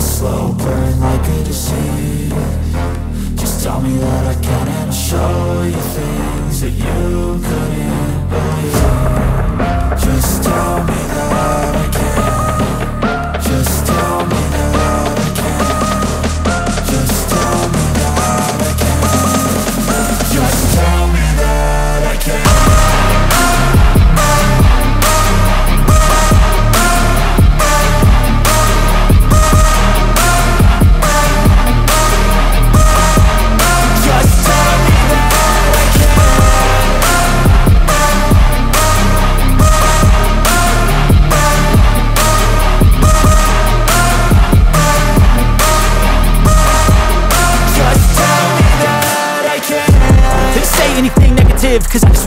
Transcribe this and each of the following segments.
A slow burn like a disease. Just tell me that I can and show you things that you couldn't believe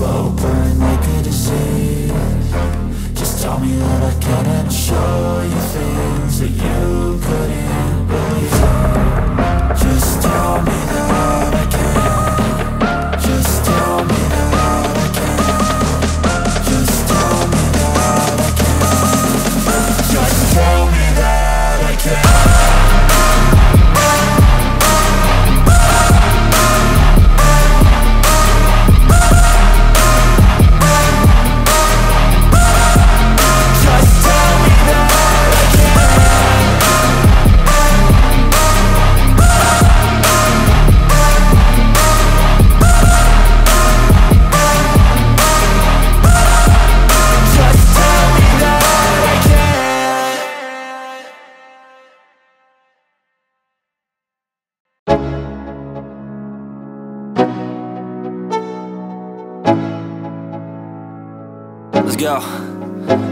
slow burn like a disease Just tell me that I can and I'll show you things that you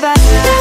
goodbye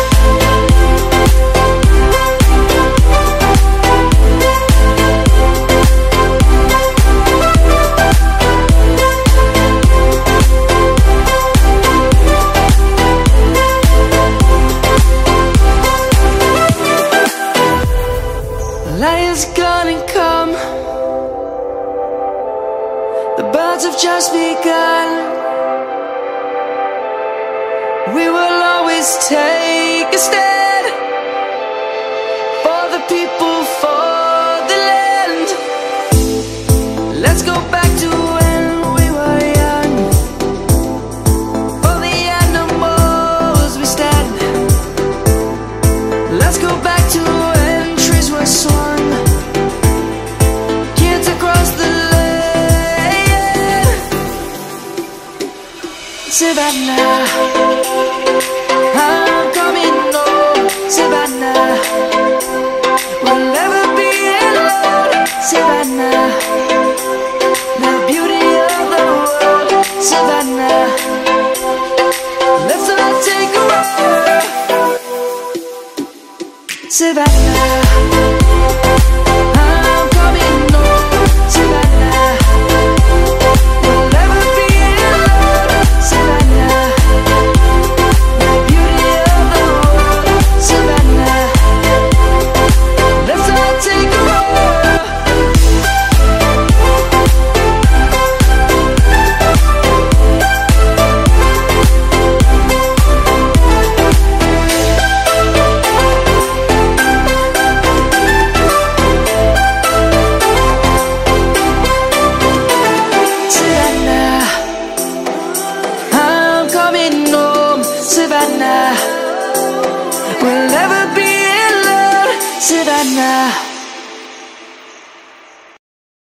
Let's go back to